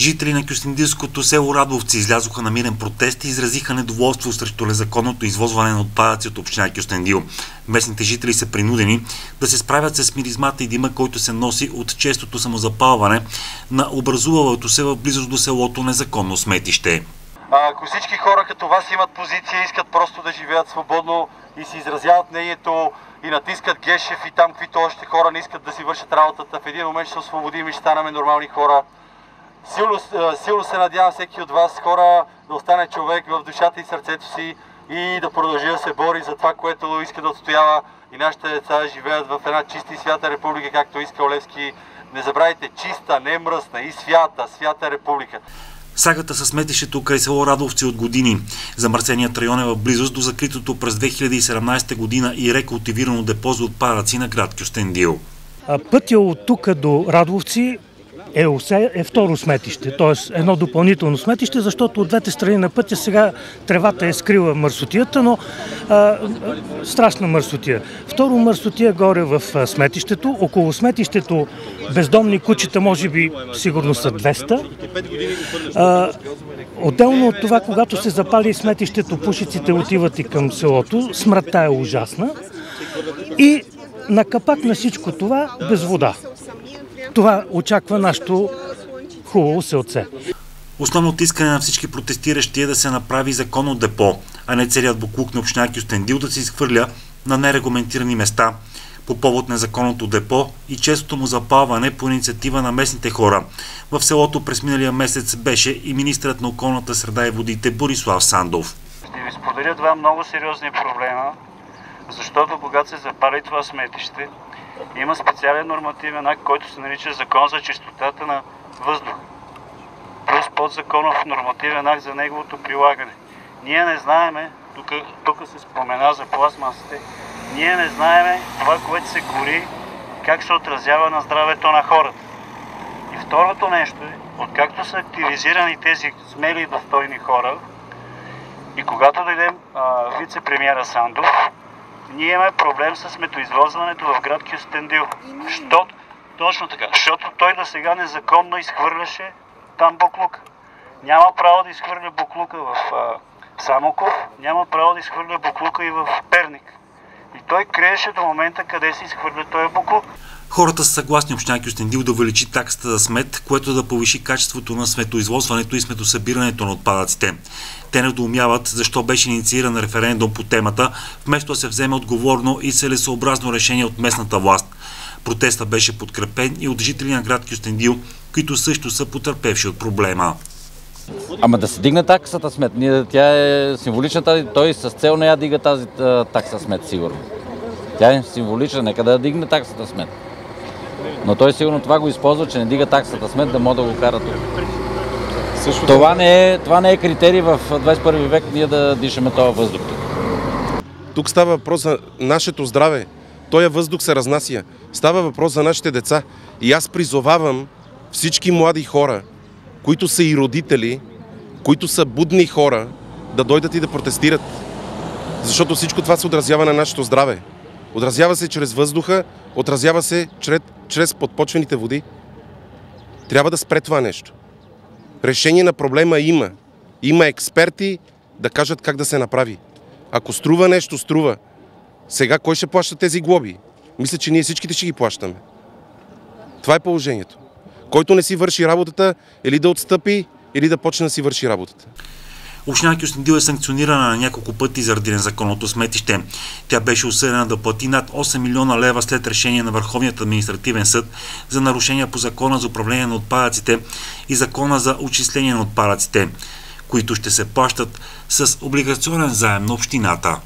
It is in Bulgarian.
Жители на Кюстендилското село Радовци излязоха на мирен протест и изразиха недоволство срещу незаконното извозване на отпадъци от община Кюстендил. Местните жители са принудени да се справят с миризмата и дима, който се носи от честото самозапалване на образувалото се в близост до селото незаконно сметище. Ако всички хора като вас имат позиция, искат просто да живеят свободно и си изразяват мнението и натискат Гешев и там, каквито още хора не искат да си вършат работата, в един момент ще се освободим и ще станаме нормални хора. Силно, силно се надявам всеки от вас хора да остане човек в душата и сърцето си и да продължи да се бори за това, което иска да отстоява и нашите деца живеят в една чиста и свята република, както иска Олевски. Не забравяйте, чиста, не мръсна и свята, свята република. Сагата с сметището край село Радовци от години. Замърсеният район е в близост до закритото през 2017 година и рекултивирано депо за отпадъци на град Кюстендил. Пътя от тук до Радовци е, е второ сметище, т.е. едно допълнително сметище, защото от двете страни на пътя сега тревата е скрила мърсотията, но а, страшна мърсотия. Второ мърсотия горе в сметището, около сметището бездомни кучета може би сигурно са 200. А, отделно от това, когато се запали сметището, пушиците отиват и към селото, смъртта е ужасна. И на капак на всичко това без вода. Това очаква нашето хубаво селце. Основното искане на всички протестиращи е да се направи законно депо, а не целият буклук на община Кюстендил да се изхвърля на нерегламентирани места по повод на законното депо и честото му запалване по инициатива на местните хора. В селото през миналия месец беше и министрът на околната среда и водите Борислав Сандов. Ще ви споделя два много сериозни проблема, защото когато се запали това сметище, има специален нормативен акт, който се нарича Закон за чистотата на въздух. Плюс подзаконов нормативен акт за неговото прилагане. Ние не знаеме, тук, тук се спомена за пластмасите, ние не знаеме това, което се гори, как се отразява на здравето на хората. И второто нещо е, откакто са активизирани тези смели и достойни хора, и когато дойдем вице-премьера Сандов, ние имаме проблем с метоизвозването в град Кюстендил. Що? Точно така. Защото той до сега незаконно изхвърляше там буклук. Няма право да изхвърля буклука в Самоков, няма право да изхвърля буклука и в Перник. И той криеше до момента къде се изхвърля този буклук. Хората са съгласни община Кюстендил да увеличи таксата за смет, което да повиши качеството на сметоизвозването и сметосъбирането на отпадъците. Те недоумяват защо беше иницииран референдум по темата, вместо да се вземе отговорно и целесообразно решение от местната власт. Протеста беше подкрепен и от жители на град Кюстендил, които също са потърпевши от проблема. Ама да се дигне таксата смет. Тя е символична тази, той с цел не я дига тази такса смет, сигурно. Тя е символична, нека да дигне таксата смет. Но той сигурно това го използва, че не дига таксата смет, да може да го кара тук. Също това, не е, това не е критерий в 21 век ние да дишаме този въздух. Тук става въпрос за нашето здраве. Той въздух се разнася. Става въпрос за нашите деца. И аз призовавам всички млади хора, които са и родители, които са будни хора, да дойдат и да протестират. Защото всичко това се отразява на нашето здраве. Отразява се чрез въздуха, отразява се чрез, чрез подпочвените води. Трябва да спре това нещо. Решение на проблема има. Има експерти да кажат как да се направи. Ако струва нещо, струва. Сега кой ще плаща тези глоби? Мисля, че ние всичките ще ги плащаме. Това е положението. Който не си върши работата, или да отстъпи, или да почне да си върши работата. Община Кюстендил е санкционирана на няколко пъти заради незаконното сметище. Тя беше осъдена да плати над 8 милиона лева след решение на Върховният административен съд за нарушения по закона за управление на отпадъците и закона за отчисление на отпадъците, които ще се плащат с облигационен заем на общината.